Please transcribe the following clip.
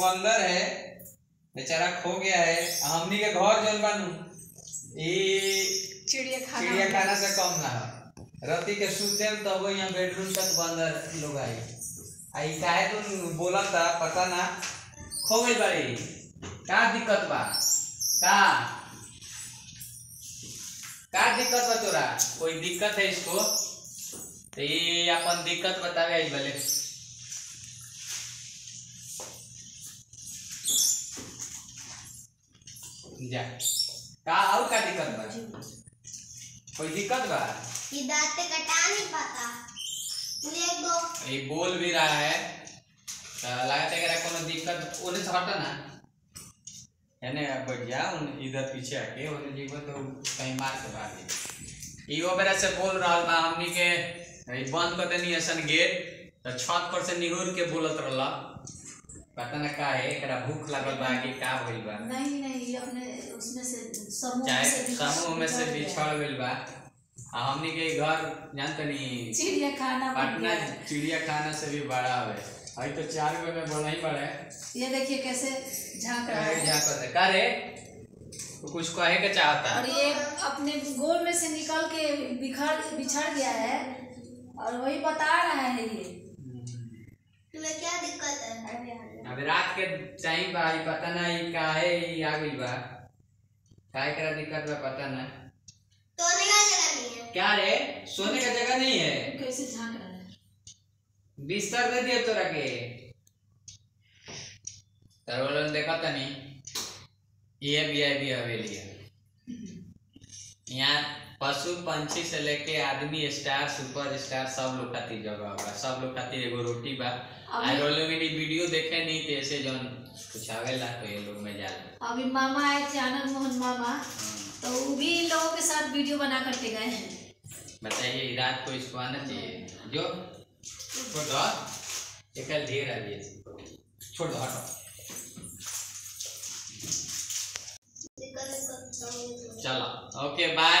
बंदर है बेचारा खो गया है। हमनी के घर जौन बानू। चिड़िया खाना चिड़िया खाना से कम ना। रति के सुते तब यहाँ बेडरूम तक बंदर लोग आई आई काहे तुम बोला था पता ना? खो गई बाड़ी। का दिक्कत बा? का? का दिक्कत बा तोरा? कोई दिक्कत है इसको? तो ये अपन दिक्कत बतावे आई भले जा। का और का दिक्कत बा? कोई दिक्कत बा? ये दांत पे कटा नहीं पाता। लिख दो। ये बोल भी रहा है। तो लगता है कि कोनो दिक्कत उन्हें से हटा ना। यानी बैठ जा उन इधर पीछे आके उन्हें जीव तो कहीं मार के भाग ई वो बेरा से बोल रहा बा हमनी के। बंद कर देनी ऐसन गेट। तो छत पर से निहुर के बोलत रहला पता ना का है एकरा भूख लागल बा कि का भइल बा? नहीं नहीं ये अपने उसमें से समूह चाहे से समूह में से बिछड़ गइल बा। आ हमनी के घर जानते नहीं चिड़िया खाना पटना चिड़िया खाना से भी बड़ा है अभी तो चार गो में बड़ा ही बड़ा। है ये देखिए कैसे झाँक रहा है। जा कर का रे? तू कुछ कहे के चाहता? और ये अपने गोल में से निकल के बिखर बिछड़ गया है। और वही बता रहा है ये। तुम्हें क्या दिक्कत है? रात के टाइम बा पता ना ई काहे आ गइल बा। काहे करा दिक्कत बा पता ना। सोने का जगह नहीं है। क्या रे? सोने का जगह नहीं है? कैसे झाँक रहा है? बिस्तर दे दिए तोरा के। तरवलन देखा तनी ये भी है भी हवेली है। यहाँ पशु पंछी से लेके आदमी स्टार सुपर स्टार सब लोग खातिर जगह बा सब लोग खातिर एगो रोटी बा। आई रोलो मेरी वीडियो देखे नहीं थे ऐसे जौन कुछ आवेला तो ये लोग में जाला अभी मामा आए थे आनंद मोहन मामा। हाँ। तो वो भी लोगों के साथ वीडियो बना करके गए हैं। बताइए रात को इसको आना चाहिए। जो छोड़ दो एक ढेर आ गई छोड़ दो हटो। चलो ओके बाय